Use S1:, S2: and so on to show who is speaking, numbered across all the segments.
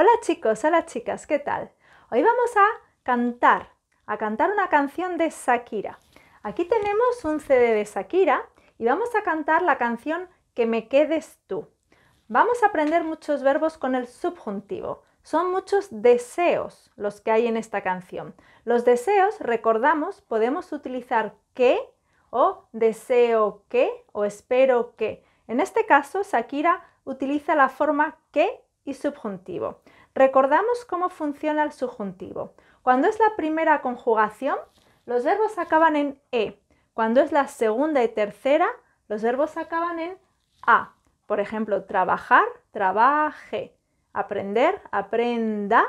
S1: Hola chicos, hola chicas, ¿qué tal? Hoy vamos a cantar, a cantar una canción de Shakira. Aquí tenemos un CD de Shakira y vamos a cantar la canción Que me quedes tú. Vamos a aprender muchos verbos con el subjuntivo. Son muchos deseos los que hay en esta canción. Los deseos, recordamos, podemos utilizar que o deseo que o espero que. En este caso, Shakira utiliza la forma que y subjuntivo. Recordamos cómo funciona el subjuntivo. Cuando es la primera conjugación, los verbos acaban en E. Cuando es la segunda y tercera, los verbos acaban en A. Por ejemplo, trabajar, trabaje. Aprender, aprenda.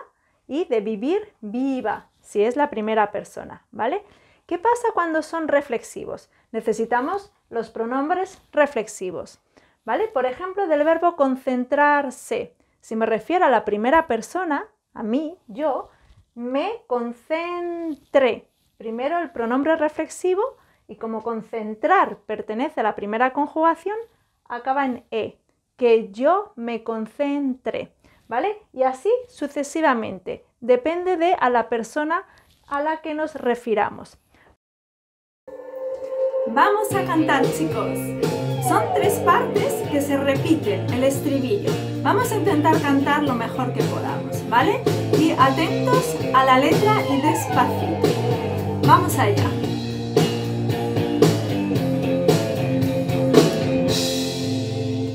S1: Y de vivir, viva, si es la primera persona, ¿vale? ¿Qué pasa cuando son reflexivos? Necesitamos los pronombres reflexivos, ¿vale? Por ejemplo, del verbo concentrarse. Si me refiero a la primera persona, a mí, yo, me concentré. Primero el pronombre reflexivo y como concentrar pertenece a la primera conjugación, acaba en e, que yo me concentré, ¿vale? Y así sucesivamente. Depende de a la persona a la que nos refiramos. Vamos a cantar, chicos. Son tres partes que se repiten, el estribillo. Vamos a intentar cantar lo mejor que podamos, ¿vale? Y atentos a la letra y despacito. Vamos allá.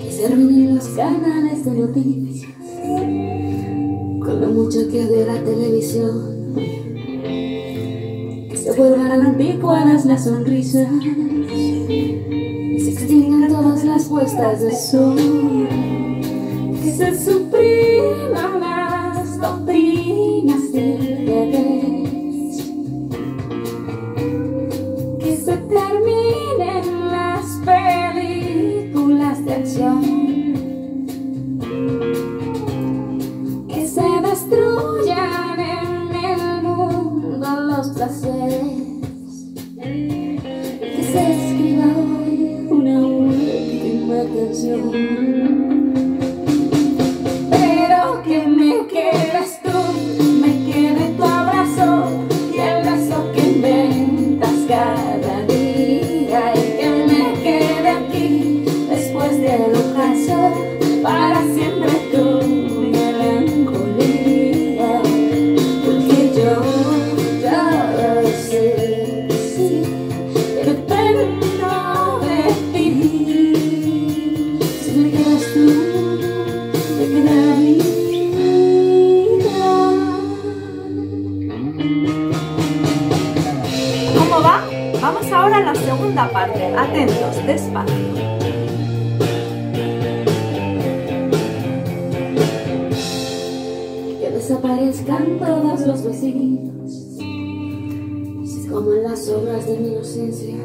S2: Que se los canales de noticias con lo mucho que de la televisión. Que se vuelvan anticuadas las sonrisas las puestas de sol, se supriman las doctrinas del revés, que se terminen las películas de acción, que se destruyan en el mundo los placeres, que se escriba hoy una última canción.
S1: Vamos ahora a la segunda parte. Atentos, despacio.
S2: Que desaparezcan todos los vecinos, se coman las obras de mi inocencia,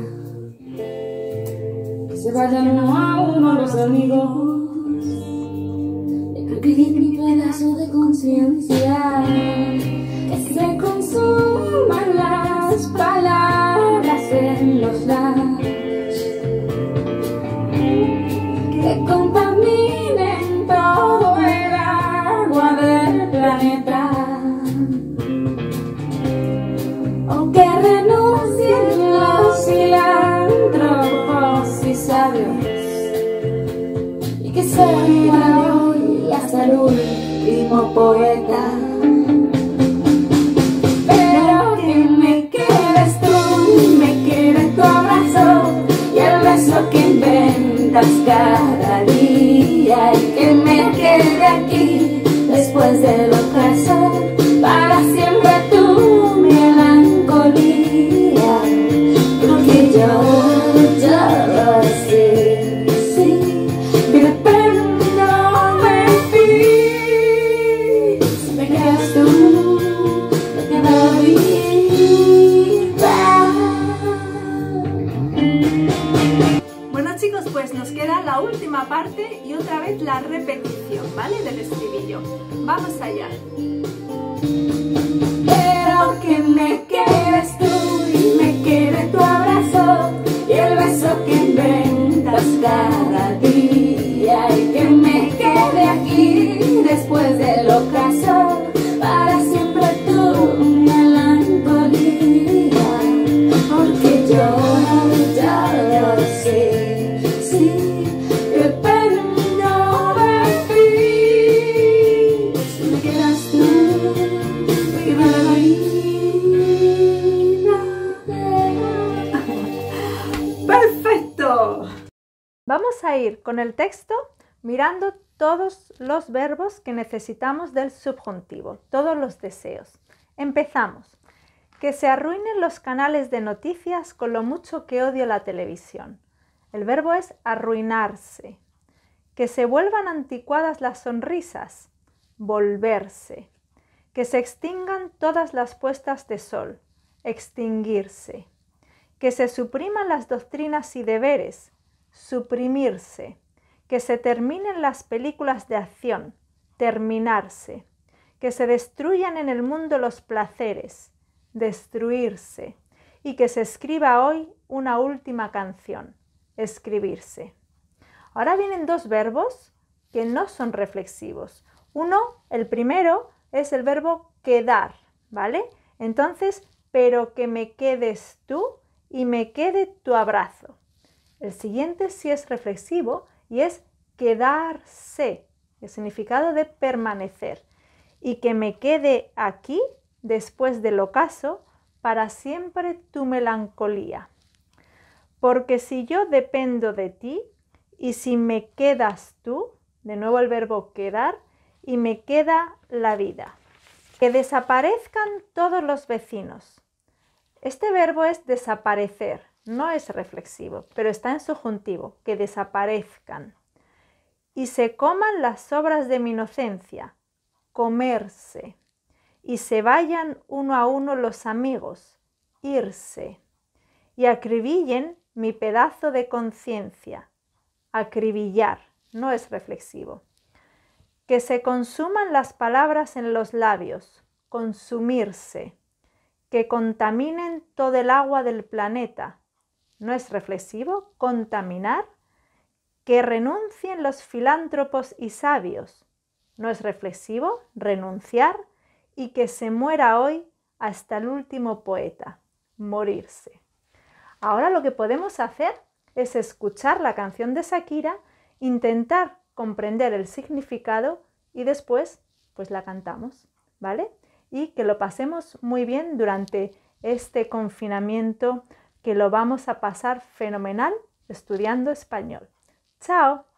S2: que se vayan uno a uno los amigos, que mi pedazo de conciencia, que se consuman las palabras último poeta. Pero que me quedes tú, me quede tu abrazo y el beso que inventas cada día y que me quede aquí después del ocaso para siempre tu melancolía. Porque yo, yo lo sé,
S1: última parte y otra vez la repetición, ¿vale? Del estribillo. Vamos allá.
S2: Pero que me quedes tú y me quede tu abrazo y el beso que inventas cada día y que me quede aquí después del ocaso
S1: con el texto mirando todos los verbos que necesitamos del subjuntivo, todos los deseos. Empezamos. Que se arruinen los canales de noticias con lo mucho que odio la televisión. El verbo es arruinarse. Que se vuelvan anticuadas las sonrisas. Volverse. Que se extingan todas las puestas de sol. Extinguirse. Que se supriman las doctrinas y deberes. Suprimirse que se terminen las películas de acción, terminarse, que se destruyan en el mundo los placeres, destruirse, y que se escriba hoy una última canción, escribirse. Ahora vienen dos verbos que no son reflexivos. Uno, el primero, es el verbo quedar, ¿vale? Entonces, pero que me quedes tú y me quede tu abrazo. El siguiente sí es reflexivo y es quedarse, el significado de permanecer, y que me quede aquí después del ocaso para siempre tu melancolía. Porque si yo dependo de ti y si me quedas tú, de nuevo el verbo quedar, y me queda la vida. Que desaparezcan todos los vecinos. Este verbo es desaparecer, no es reflexivo, pero está en subjuntivo, que desaparezcan. Y se coman las obras de mi inocencia, comerse. Y se vayan uno a uno los amigos, irse. Y acribillen mi pedazo de conciencia, acribillar, no es reflexivo. Que se consuman las palabras en los labios, consumirse. Que contaminen todo el agua del planeta, ¿No es reflexivo contaminar? Que renuncien los filántropos y sabios. ¿No es reflexivo renunciar? Y que se muera hoy hasta el último poeta, morirse. Ahora lo que podemos hacer es escuchar la canción de Shakira, intentar comprender el significado y después pues la cantamos, ¿vale? Y que lo pasemos muy bien durante este confinamiento que lo vamos a pasar fenomenal estudiando español. ¡Chao!